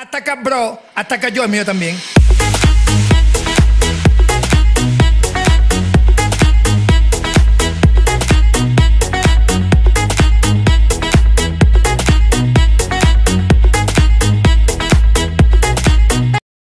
Ataca, bro. Ataca yo, el mío también.